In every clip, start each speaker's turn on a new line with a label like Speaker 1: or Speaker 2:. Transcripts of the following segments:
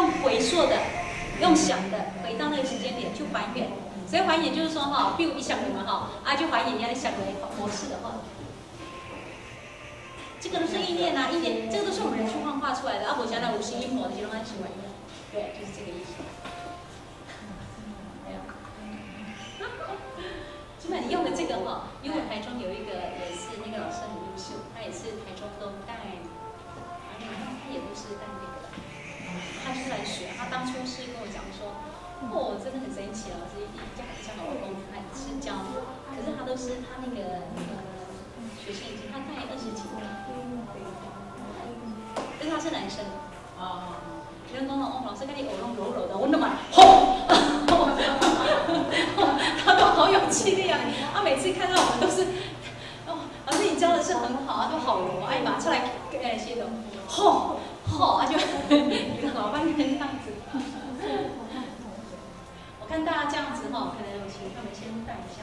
Speaker 1: 用回溯的，用想的，回到那个时间点去还原。所以还原就是说哈，比如你想你们哈，啊，就还原你要想的模式的话，这个都是意念呐、啊，意念，这个都是我们人去幻化出来的。啊，我想到五行一模的这种行为，对，就是这个意思。基本 用的这个哈，因为台中有一个也是那个老师很优秀，他也是台中都带，他也都是带。学他当初是跟我讲说哦真的很神奇哦老师一一叫一叫老公他也是教可是他都是他那个学生已经他大概二十几但他是男生。哦哦别人都说哦老师看你喉咙柔柔的我那么吼 他都好有气力啊他每次看到我们都是哦老师你教的是很好啊都好柔哎马出来给大家的。吼好啊，就一个老半天这样子。我看大家这样子哈，可能有请他们先带一下。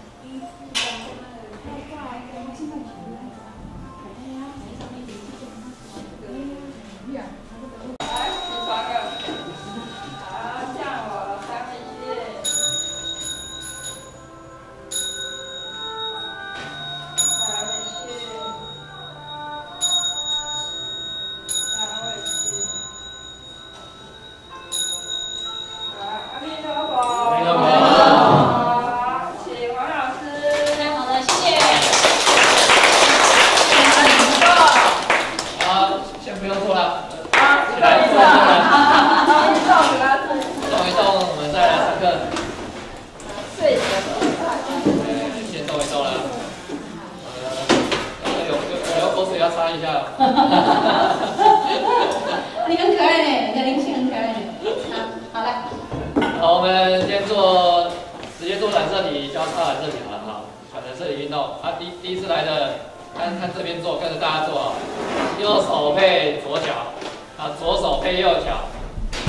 Speaker 2: 左配左脚，啊，左手配右脚，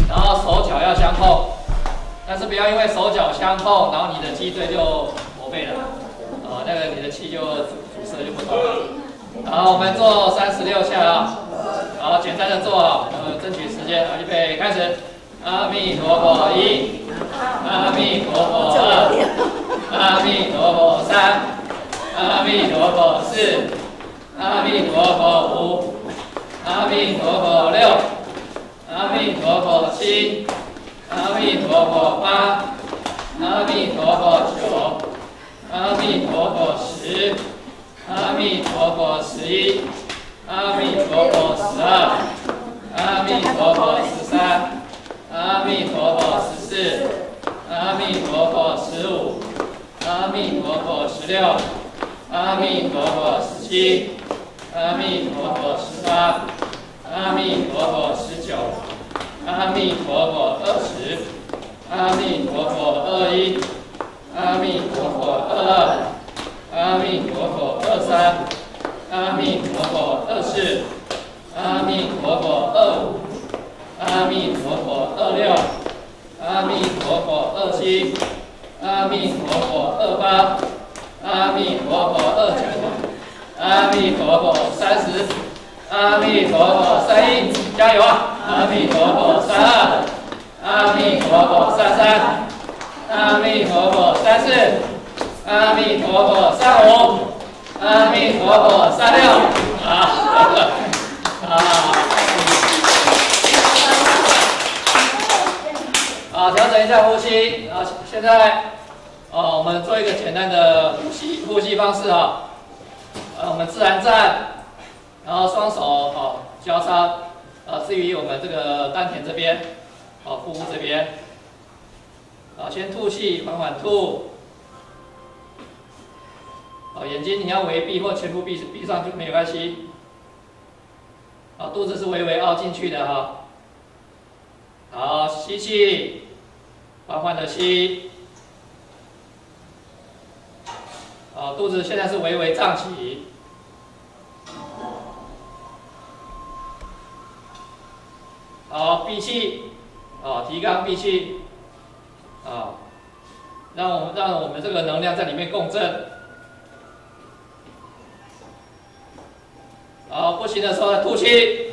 Speaker 2: 然后手脚要相碰，但是不要因为手脚相碰，然后你的脊椎就驼背了，啊，那个你的气就阻塞就不通了。好，我们做三十六下啊，好，简单的做啊，呃，争取时间，啊，预备，开始。阿弥陀佛一，阿弥陀佛二，阿弥陀佛三，阿弥陀佛四，阿弥陀佛五。阿弥陀佛六。阿弥陀佛七。阿弥陀佛八。阿弥陀佛九。阿弥陀佛十。阿弥陀佛十一。阿弥陀佛十二。阿弥陀佛十三。阿弥陀佛十四。阿弥陀佛十五。阿弥陀佛十六。阿弥陀佛十七。阿弥陀佛二一阿弥陀佛二二阿弥陀佛二三阿弥陀佛二四阿弥陀佛二五阿弥陀佛二六阿弥陀佛二七阿弥陀佛二八阿弥陀佛二九阿弥陀佛三十阿弥陀佛三一加油啊阿弥陀佛三二阿弥陀佛三三阿弥陀佛三四阿弥陀佛三五阿弥陀佛三六。啊啊啊调整一下呼吸啊现在哦我们做一个简单的呼吸呼吸方式啊呃我们自然站然后双手好交叉。啊置于我们这个丹田这边。好，腹部这边，好，先吐气，缓缓吐。好，眼睛你要微闭或全部闭闭上就没关系。好，肚子是微微凹进去的哈。好，吸气，缓缓的吸。好，肚子现在是微微胀起。好，闭气。好，提肛闭气，啊，让我们让我们这个能量在里面共振。好，不行的时候吐气。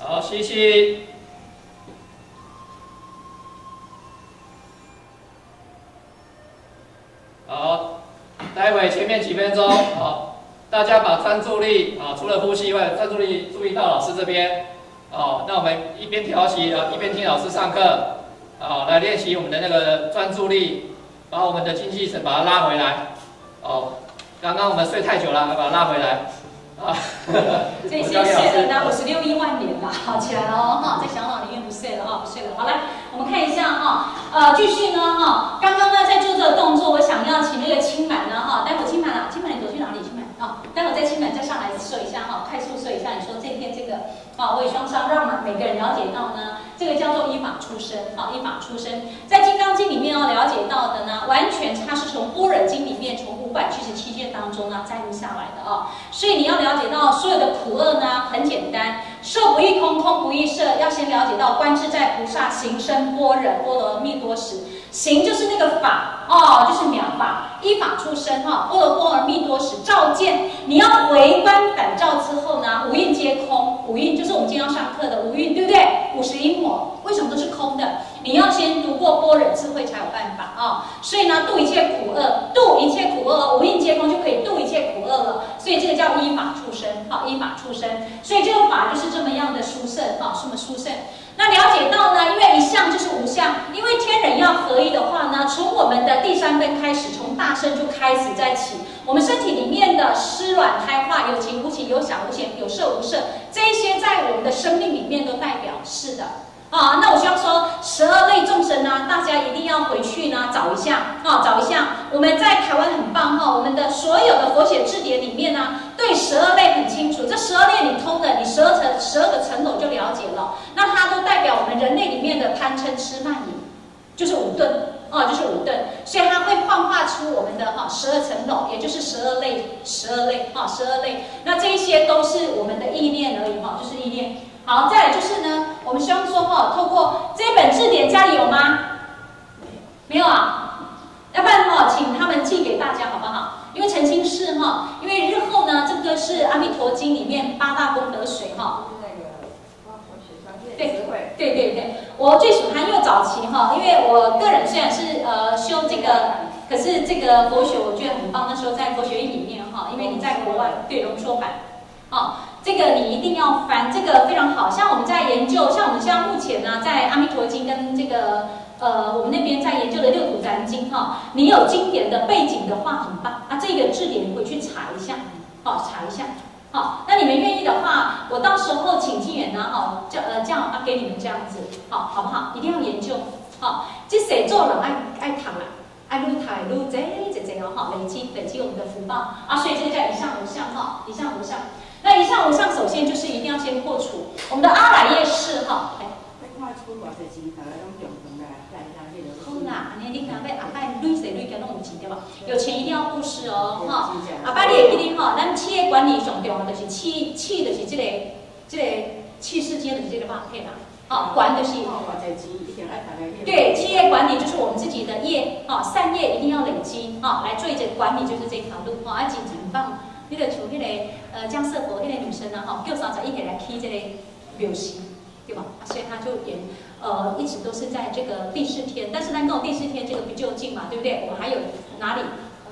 Speaker 2: 好，吸气。好，待会前面几分钟，好。大家把专注力啊，除了呼吸以外，专注力注意到老师这边。哦，那我们一边调息啊，一边听老师上课，啊，来练习我们的那个专注力，把我们的精气神把它拉回来。哦，刚刚我们睡太久了，把它拉回来。啊，这已经睡了那
Speaker 1: 五十六亿万年了，好起来了哦，哈，在小脑里面不睡了哈，不睡了。好来，我们看一下哈，呃，继续呢哈，刚刚呢在做这个动作，我想要请那个青满呢哈，待会青满啊，青满你好？待会再青满再上来说一下哈，快速说一下，你说这篇这个。啊，我也双商让每个人了解到呢，这个叫做依法出生。好，依法出生，在《金刚经》里面要了解到的呢，完全它是从《般若经》里面从五百七十七卷当中呢摘录下来的啊。所以你要了解到所有的苦厄呢，很简单，色不异空，空不异色，要先了解到观自在菩萨行深般若波罗蜜多时。行就是那个法哦，就是妙法，依法出生哈。波罗波罗蜜多时，照见你要回观反照之后呢，五蕴皆空。五蕴就是我们今天要上课的五蕴，对不对？五十因果为什么都是空的？你要先读过般若智慧才有办法啊。所以呢，度一切苦厄，度一切苦厄，五蕴皆空就可以度一切苦厄了。所以这个叫依法出生，好，依法出生。所以这个法就是这么样的殊胜，哈，这么殊胜。那了解到呢，因为一相就是无相，因为天人要合一的话呢，从我们的第三根开始，从大圣就开始在起，我们身体里面的湿软胎化，有情无情，有想无想，有色无色，这一些在我们的生命里面都代表是的。啊，那我希望说十二类众生呢，大家一定要回去呢找一下啊，找一下。我们在台湾很棒哈，我们的所有的佛学字典里面呢，对十二类很清楚。这十二类你通的，你十二层十二个层楼就了解了。那它都代表我们人类里面的贪嗔痴慢疑，就是五顿啊，就是五顿。所以它会幻化出我们的哈十二层楼，也就是十二类，十二类啊，十二类。那这一些都是我们的意念而已哈，就是意念。好，再来就是呢，我们希望说哈，透过这本字典，家里有吗？没有啊，要不然哈，请他们寄给大家好不好？因为澄清是哈，因为日后呢，这个是《阿弥陀经》里面八大功德水哈。
Speaker 3: 对
Speaker 1: 对对对，我最喜欢，因为早期哈，因为我个人虽然是呃修这个，可是这个佛学我觉得很棒。那时候在佛学院里面哈，因为你在国外对龙说版，哦。这个你一定要翻，这个非常好。像我们在研究，像我们现在目前呢，在《阿弥陀经》跟这个呃，我们那边在研究的《六祖坛经》哈，你有经典的背景的话，很棒啊。这个字典回去查一下，好查一下。好，那你们愿意的话，我到时候请静远呢，哈，叫呃这样啊，给你们这样子，好，好不好？一定要研究，好，这写作人爱爱读啦，爱撸台撸这这这样哈，累积累积我们的福报啊，所以这个叫一相无相哈，一相无相。那一上无上，首先就是一定要先破除我们的阿赖耶识哈。
Speaker 4: 好
Speaker 1: 啦，安尼你看要阿拜累谁累跟拢有钱对吧？有钱一定要布施哦哈。阿拜你会记得哈，咱企业管理上重要就是企企就是这个这个气世间的这个马配啦。好，管就是。
Speaker 4: 对，企业
Speaker 1: 管理就是我们自己的业哈，善业一定要累积哈，来做一个管理就是这条路哈，要进很棒。你个像迄个呃江色佛迄个女生呢，吼，叫三十一起来起这个表习，对吧？所以他就也呃一直都是在这个第四天，但是呢，跟我第四天这个不就近嘛，对不对？我们还有哪里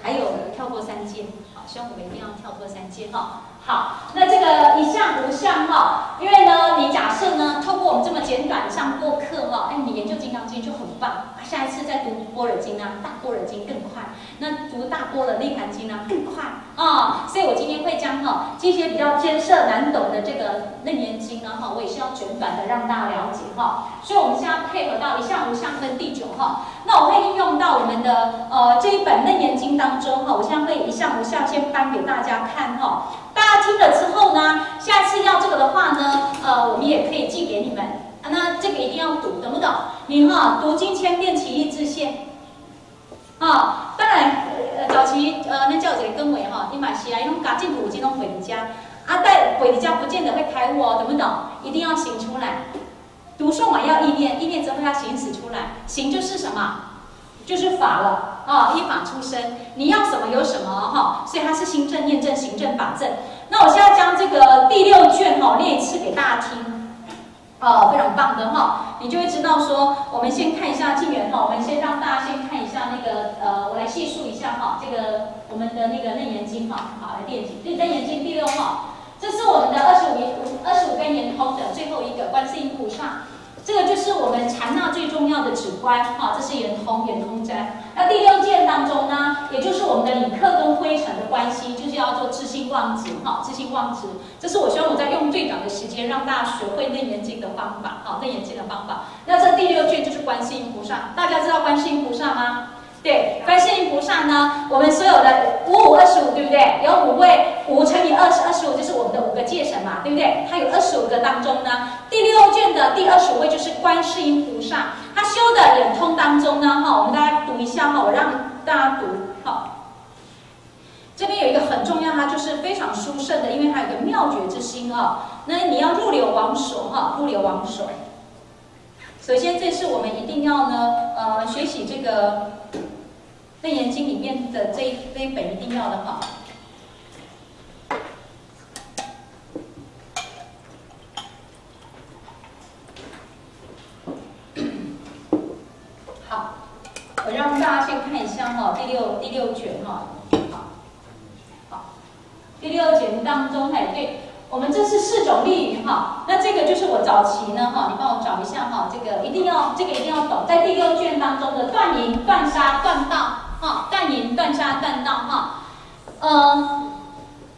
Speaker 1: 还有跳过三阶，好，希望我们一定要跳过三阶哈。好，那这个一项无相哈，因为呢，你假设呢，透过我们这么简短上过课哈，哎，你研究金刚经就很棒，下一次再读般若经啊，大般若经更快，那读大般若涅盘经呢更快啊，所以我今天会将哈这些比较艰涩难懂的这个楞严经呢哈，我也是要简短的让大家了解哈，所以我们现在配合到一项无相分第九哈，那我会应用到我们的呃这一本楞严经当中哈，我现在会一项无相先翻给大家看哈。大家听了之后呢，下次要这个的话呢，呃，我们也可以寄给你们。那这个一定要读，懂不懂？你哈读经千遍，其义自现。啊，当然，呃，早期呃，那叫一个根尾哈，你买起来用嘎进土，这种回家。啊，带回家不见得会开悟哦，懂不懂？一定要行出来。读诵嘛要意念，意念之后要行使出来。行就是什么？就是法了啊，依法出生，你要什么有什么哈，所以它是心正、念正、行正、法正。那我现在将这个第六卷哈念一次给大家听，哦，非常棒的哈，你就会知道说，我们先看一下镜圆哈，我们先让大家先看一下那个呃，我来细数一下哈，这个我们的那个内眼经哈，好来练习，内眼经第六号，这是我们的二十五五二十五根圆通的最后一个观世音菩萨。这个就是我们禅那最重要的指观，哈，这是圆通圆通斋。那第六件当中呢，也就是我们的理克跟灰尘的关系，就是要忘执，哈，自心忘执。这是我希望我在用最短的时间让大家学会内眼睛的方法，哈，内眼睛的方法。那这第六卷就是观世音菩萨，大家知道观世音菩萨吗？对，观世音菩萨呢，我们所有的五五二十五，对不对？有五位，五乘以二十，二十五就是我们的五个界神嘛，对不对？它有二十五个当中呢，第六卷的第二十五位就是观世音菩萨，他修的眼通当中呢，哈，我们大家读一下哈，我让大家读，好。这边有一个很重要，哈就是非常殊胜的，因为它有个妙觉之心啊。那你要入流往所哈，入流往所。首先，这是我们一定要呢，呃，学习这个。《楞严经》里面的这一这一本一定要的哈。好，我让大家先看一下哈，第六第六卷哈，好，好，第六卷当中哎，对我们这是四种例语哈，那这个就是我早期呢哈，你帮我找一下哈，这个一定要这个一定要懂，在第六卷当中的断淫、断杀、断道。哈，断淫、断杀、断道，哈，嗯，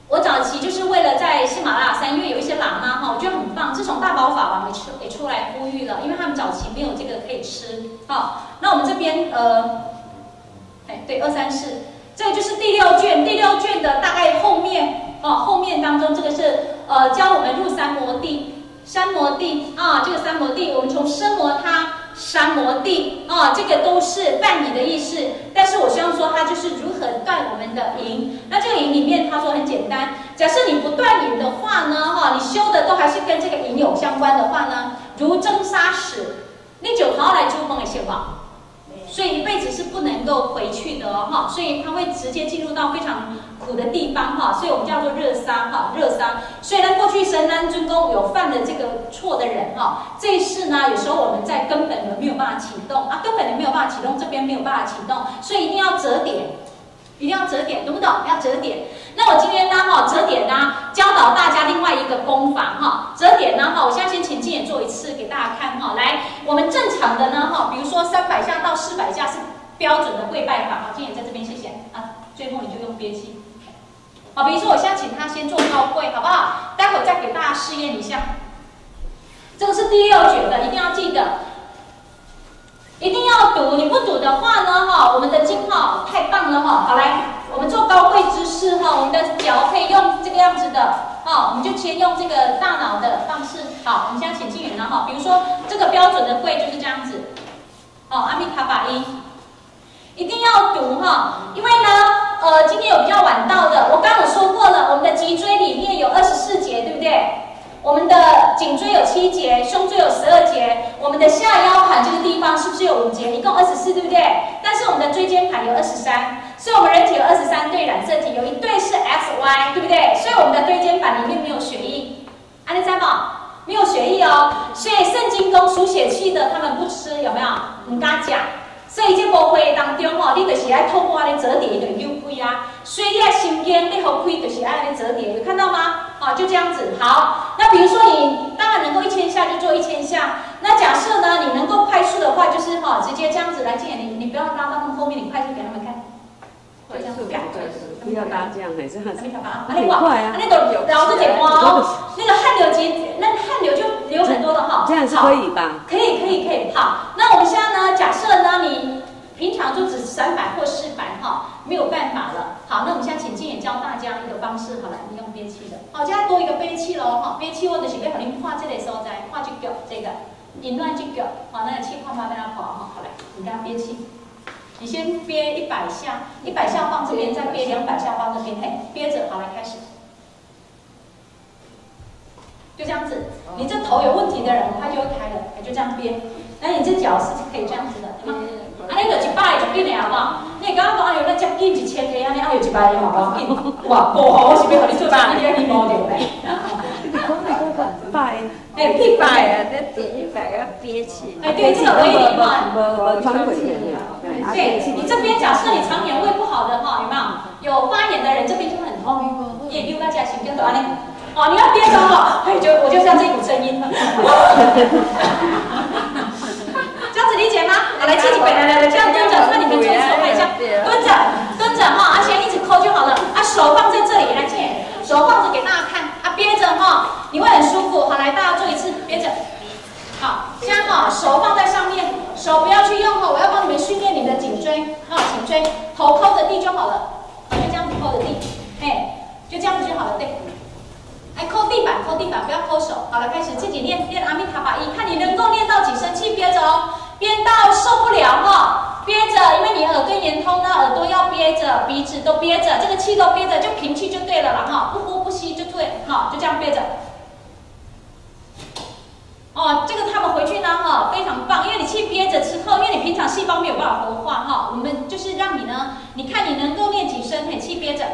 Speaker 1: 我早期就是为了在喜马拉雅山，因为有一些喇嘛哈，我觉得很棒。自从大宝法王也出也出来呼吁了，因为他们早期没有这个可以吃，好，那我们这边呃，哎，对，二三四，这个就是第六卷，第六卷的大概后面哦，后面当中这个是呃教我们入三摩地，三摩地啊，这个三摩地，我们从生摩他。三摩地啊，这个都是伴你的意思。但是我希望说，它就是如何断我们的淫。那这个淫里面，他说很简单。假设你不断淫的话呢，哈，你修的都还是跟这个淫有相关的话呢，如蒸杀死，你就好来珠峰的现况。所以一辈子是不能够回去的哦，哈，所以他会直接进入到非常苦的地方，哈，所以我们叫做热伤，哈，热伤。所以呢过去神南尊公有犯了这个错的人，哈，这一世呢，有时候我们在根本的没有办法启动，啊，根本的没有办法启动，这边没有办法启动，所以一定要折叠。一定要折点，懂不懂？要折点。那我今天呢，哈，折点呢，教导大家另外一个功法，哈，折点呢，哈，我现在先请静也做一次给大家看，哈，来，我们正常的呢，哈，比如说三百下到四百下是标准的跪拜法，哈，静也在这边，谢谢啊。最后你就用憋气，好，比如说我现在请他先做高跪，好不好？待会儿再给大家试验一下。这个是第六卷的，一定要记得。一定要读，你不读的话呢，哈，我们的经哈太棒了哈。好来，我们做高跪姿势哈，我们的脚可以用这个样子的，哈，我们就先用这个大脑的方式。好，我们现在请进远了哈，比如说这个标准的跪就是这样子，哦，阿弥陀佛一，一定要读哈，因为呢，呃，今天有比较晚到的，我刚刚有说过了，我们的脊椎里面有二十四节，对不对？我们的颈椎有七节，胸椎有十二节，我们的下腰盘这个地方是不是有五节？一共二十四，对不对？但是我们的椎间盘有二十三，所以我们人体有二十三对染色体，有一对是 X Y，对不对？所以我们的椎间盘里面没有血液，安利在吗？没有血液哦，所以肾经中属血气的，他们不吃，有没有？你跟他讲。所以这波会当中吼，你就是爱透过安尼折叠就扭开啊。所以你爱心经，你好开就是爱安尼折叠，有看到吗？好，就这样子。好，那比如说你当然能够一千下就做一千下。那假设呢，你能够快速的话，就是哈，直接这样子来进。你你不要拉到后面，你快速给他们看。快速，快速，不要拉
Speaker 5: 这样，还是很很
Speaker 1: 快啊。那个然后就点光哦，那个汗流结，那汗流就流很多的哈。这样是可以
Speaker 5: 吧？
Speaker 1: 可以，可以，可以。好，那我们现在呢？假设呢，你平常就只三百或四百哈，没有办法了。好，那我们现在请静也教大家一个方式，好了，你用憋气的。好，现在多一个憋气喽，哈，憋气或者是要和你画这里所在，画这个这个，引乱这个，好，那个气泡慢慢跑哈，好来，你跟他憋气。你先憋一百下，一百下放这边，再憋两百下放这边，嘿，憋着，好，来开始，就这样子。你这头有问题的人，他就会开了，就这样憋。那你这脚是可以这样子的，对吗？
Speaker 3: 啊，那个一百
Speaker 1: 就紧了，好不好？你刚刚讲哎呦，那接近一千个，安尼哎呦一百个嘛，不要紧。哇，不好，我是要和你做啥？你安尼摸着嘞。
Speaker 5: 百，
Speaker 3: 哎，屁股哎，那第一百要憋气。哎，对，这个可以
Speaker 1: 哈。
Speaker 5: 无穿过去对，你这边假设你
Speaker 1: 常年胃不好的哈，有没有？有发炎的人这边就很痛，也有大家心跟短嘞。哦，你要憋着哈，哎，就我就像这股声音。这样子理解吗？好，来，气气背，来来来，这样蹲着，那你们做手看一下，蹲着，着哈，而且一直抠就好了。啊，手放在这里，来，姐，手放着给大家看。啊，憋着哈，你会很舒服。好，来，大家做一次，憋着。好，这样哈，手放在上面，手不要去用哈，我要帮你们训练你的颈椎，哈，颈椎，头抠着地就好了，就这样子抠着地，哎，就这样子就好了，对。来抠地板，抠地板，不要抠手。好了，开始自己练练阿弥陀佛一，看你能够练到几声气，憋着哦，憋到受不了哈，憋着，因为你耳根圆通呢，耳朵要憋着，鼻子都憋着，这个气都憋着，就平气就对了了哈，不呼不吸就对，好，就这样憋着。哦，这个他们回去呢哈，非常棒，因为你气憋着之后，因为你平常细胞没有办法活化哈，我们就是让你呢，你看你能够练几声，嘿，气憋着。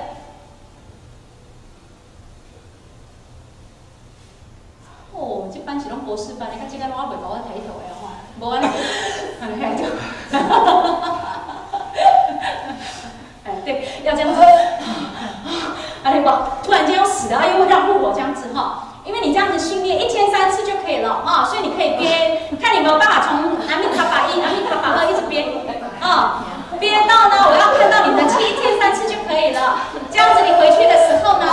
Speaker 1: 哦，这班是拢博士班，你看这个拢还袂搞我抬头的哈，无安，抬头，哎，对，要这样子，哎哇，突然间要死了，又会让护我这样子哈，因为你这样子训练一天三次就可以了啊，所以你可以憋，看你有没有办法从阿弥陀佛一、阿弥陀佛二一直憋，啊，憋到呢，我要看到你的气一天三次就可以了，这样子你回去的时候呢。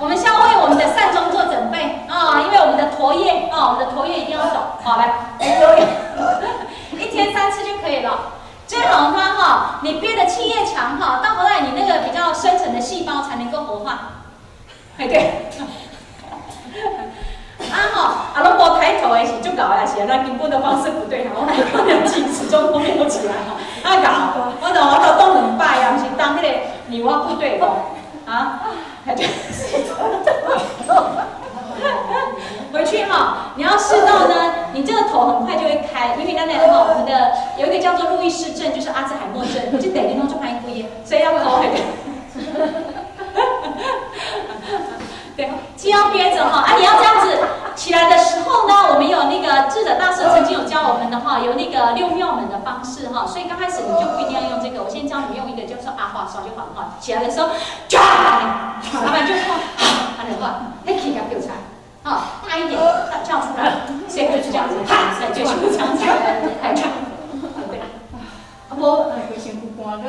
Speaker 1: 我们先为我们的善终做准备啊，因为我们的驼叶啊，我们的驼叶一定要走。好来，一天三次就可以了。最好呢哈，你憋的气越强哈，到后来你那个比较深层的细胞才能够活化。哎对。啊哈，啊拢无抬头的是就搞也是，那根本的方式不对哈，我来看两气始终都没有起来哈。啊搞，我等我都动两摆啊，不是当那个女娲部队哦啊。回 去哈，你要试到呢，你这个头很快就会开，因为刚才哈，我们的有一个叫做路易氏症，就是阿兹海默症，就等于弄出拍一部烟，所以要抠。对，既要憋着哈，啊，你要这样子起来的时候呢，我们有那个智者大师曾经有教我们的哈，有那个六妙门的方式哈，所以刚开始你就不一定要用这个，我先教你用一个，就是阿花刷就好了哈，起来的时候，唰，老板就说，他的话，那气给飙出来，哈，大一点，叫出来，所以就是这样子，啪，就是这样子，太长，对，
Speaker 4: 啊不，会先不关的，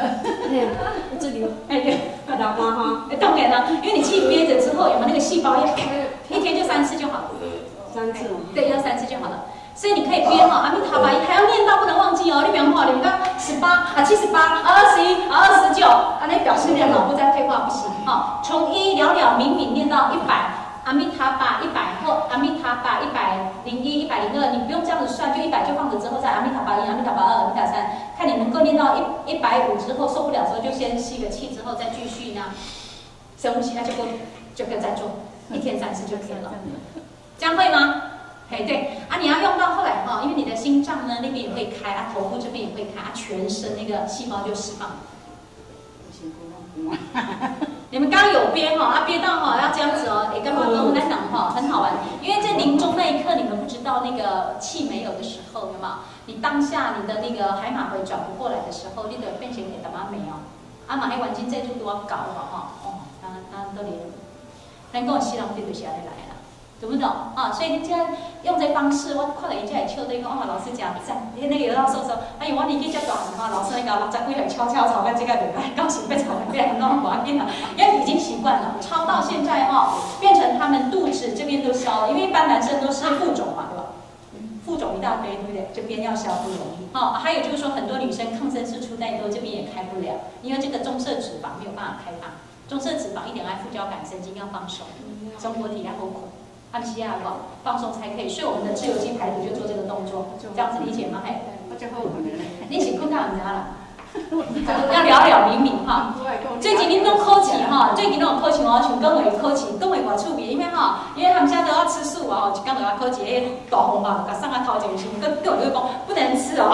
Speaker 5: 这里，
Speaker 1: 哎对。老妈
Speaker 5: 哈，
Speaker 1: 哎，当然了，因为你气憋着之后，有没有那个细胞要一天就三次就好了，
Speaker 5: 三次，对，要
Speaker 1: 三次就好了。所以你可以憋哈，阿弥陀佛，还要念到不能忘记哦。你比方说，你刚十八啊，七十八，二十一，二十九，啊，那表示你的脑部在退化，不行哈。从一了了明明念到一百。阿弥陀佛一百后，阿弥陀佛一百零一、一百零二，你不用这样子算，就一百就放着之后再阿弥陀佛一、阿弥陀佛二、阿弥陀三，看你能够念到一一百五之后受不了之后，就先吸个气之后再继续呢，深呼吸，那就够，就可以再做一天三次就可以了。这样会吗？嘿，对啊，你要用到后来哈，因为你的心脏呢那边也会开啊，头部这边也会开啊，全身那个细胞就释放。你们刚有编哈，啊编到哈要这样子哦，也干嘛都在讲哈，很好玩。因为在临终那一刻，你们不知道那个气没有的时候，有吗？你当下你的那个海马回转不过来的时候，你的变形给他妈没有？啊马黑环境这度都要搞了哈，哦，当当都连，能够吸浪费就下来来。懂不懂啊？所以你这样用这方式，我看了一下，笑对讲哦，老师讲赞。你那个有老师说，哎呦，我年纪较大哈，老师那个六十几岁悄悄吵，跟这个对吧？高兴被吵得变弄滑变了，因为已经习惯了，抄到现在哈，变成他们肚子这边都消了，因为一般男生都是腹肿嘛，对吧？腹肿一大堆，对不对？这边要消不容易。好，还有就是说，很多女生抗生素出太多，这边也开不了，因为这个棕色脂肪没有办法开放，棕色脂肪一点爱副交感神经要放手，中国体要好苦。按吸啊，好放松才可以。所以我们的自由基排毒就做这个动作，这样子理解吗？嘿，
Speaker 4: 你
Speaker 1: 请困到人家了，
Speaker 4: 要了
Speaker 1: 了明明哈。
Speaker 4: 最近恁拢考试哈，最
Speaker 1: 近拢考试哦，像讲话考试，讲话偌趣味，因为哈，因为他们现在都要吃素哦，就讲到要考试，迄大红啊，甲送啊头前是，跟跟我就讲不能吃哦，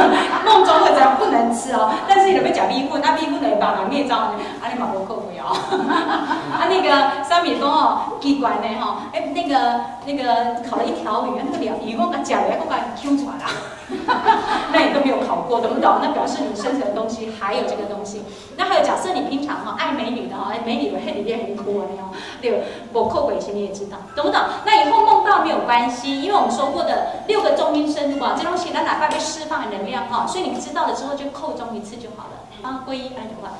Speaker 1: 梦中会讲不能吃哦，但是你要食米粉，那米粉会把人灭招，啊你嘛无可会哦。啊那个三米多哦，奇怪呢哈，哎那个那个烤了一条鱼，那个条鱼我甲食了，我甲揪出来啦。那你都没有考过，懂不懂？那表示你生存的东西还有这个东西。那还有，假设你平常哈爱美女的哈，美女的黑里面很酷啊，那种六我扣鬼型你也知道，懂不懂？那以后梦到没有关系，因为我们说过的六个中阴身哇，这东西它哪怕被释放能量哈，所以你知道了之后就扣中一次就好了。啊，皈依安就话，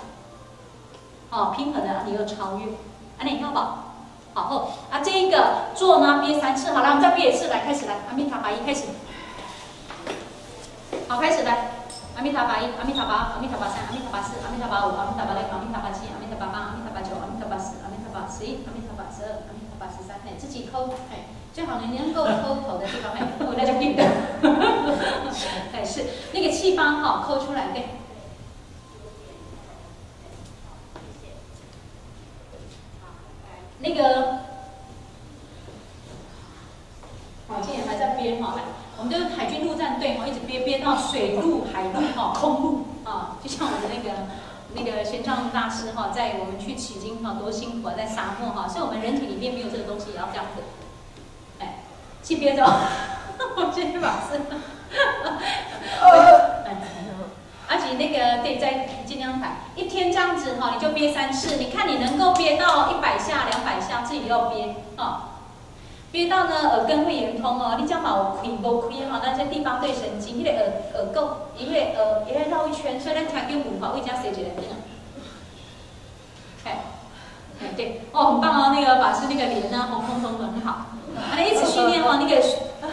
Speaker 1: 哦，平衡的你又超越，安你好不好？后啊，这一个做呢憋三次，好了，我们再憋一次，来开始来，阿弥陀佛一开始。好，开始来。阿弥陀佛一，阿弥陀佛，阿弥陀佛三，阿弥陀佛四，阿弥陀佛五，阿弥陀佛六，阿弥陀佛七，阿弥陀佛八，阿弥陀佛九，阿弥陀佛十，阿弥陀佛十一，阿弥陀佛十二，阿弥陀佛十三。哎，自己抠，哎，最好你能够抠头的地方，哎，那就对的。哎，是那个气方哈，抠出来对。那个，好，今年还在编哈，来。我们的海军陆战队哈，一直憋憋到水陆海陆哈空路啊，就像我们的那个那个玄奘大师哈，在我们去取经哈多辛苦啊，在沙漠哈，所以我们人体里面没有这个东西也要这样子，哎，去憋着，我今天把是，而且那个对在尽量摆一天这样子哈，你就憋三次，你看你能够憋到一百下、两百下，自己要憋啊。憋到呢，耳根会圆通哦。你讲嘛，我亏无亏哈？那些地方对神经，迄个耳耳垢，因为耳因为绕一圈，所以咱听叫五法，为加谁觉得？哎，哎对，哦，很棒哦，那个法师那个脸呢，红彤彤的，很好。啊，一直训练哦，那个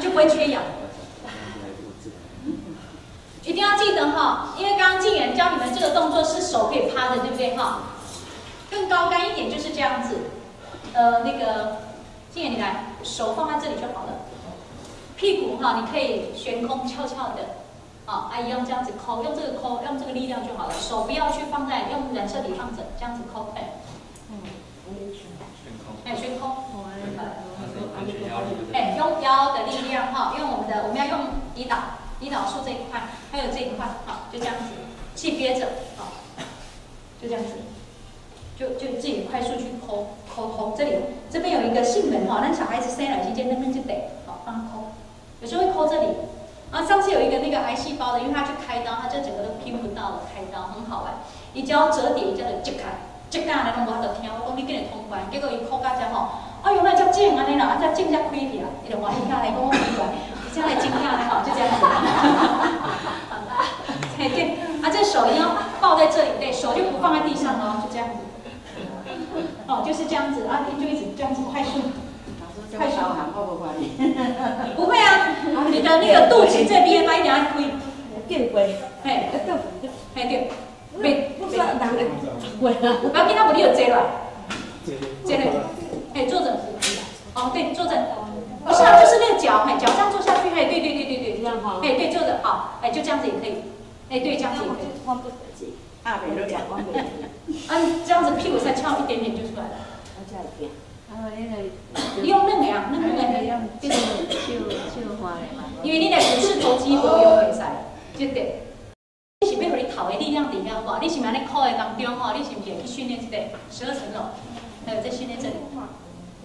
Speaker 1: 就不会缺氧。一定要记得哈，因为刚刚静远教你们这个动作是手可以趴的，对不对哈？更高干一点就是这样子，呃，那个。静远，你来，手放在这里就好了。屁股哈，你可以悬空翘翘的，啊，阿姨用这样子抠，用这个抠，用这个力量就好了。手不要去放在用染色体放着，这样子抠，哎，
Speaker 2: 嗯，
Speaker 1: 悬空，
Speaker 5: 哎，悬空，
Speaker 2: 哎，
Speaker 1: 用腰的力量哈，用我们的，我们要用胰岛，胰岛素这一块，还有这一块，好，就这样子，气憋着，好，就这样子。就就自己快速去抠抠抠，这里这边有一个性门哈，那小孩子生来期间那边就得好帮他抠，有时候会抠这里。啊，上次有一个那个癌细胞的，因为他去开刀，他就整个都拼不到了，开刀很好玩。你只要折叠，叫做折开，折开来拢无法度听，我讲你跟你通关，结果伊抠到只吼，哎呦那叫正安尼啦，啊只正才开起啊，伊就话伊下来讲我奇怪，你这样来惊讶的哈，就这样子。嘿对，啊这手要抱在这里，对手就不放在地上哦，就这样子。哦，就是这样子啊，就一直这样子快速，
Speaker 4: 快速。喊会不会？
Speaker 1: 不会啊，你的那个肚脐这边把一点开，
Speaker 5: 变贵，
Speaker 1: 嘿，
Speaker 5: 对，
Speaker 1: 嘿对，
Speaker 5: 没，不是人贵啊，不要
Speaker 1: 跟他不你有坐了，坐了，哎坐着，哦对，坐着，不是啊，就是那个脚，嘿脚这样坐下去，哎对对对对对，这样哈，哎对坐着好，哎就这样子也可以，哎对这样子也可以。
Speaker 4: 啊，没有两光的。
Speaker 1: 嗯，这样子屁股再翘一点点就出来了。
Speaker 5: 啊，这样子。啊，那个。
Speaker 1: 用嫩个呀，就是绣
Speaker 5: 绣花的嘛。因为
Speaker 1: 你的股四头肌不用会使，就对。的力量底下话，你是安尼靠的当中吼，你是不是去训练这个十二层楼？还有在训练这里。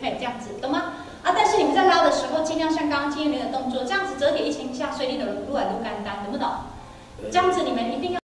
Speaker 1: 嘿，这样子，懂吗？啊，但是你们在拉的时候，尽量像刚刚今天那个动作，这样子折叠一千下，所以你的撸来撸干单，懂不懂？这样子你们一定要。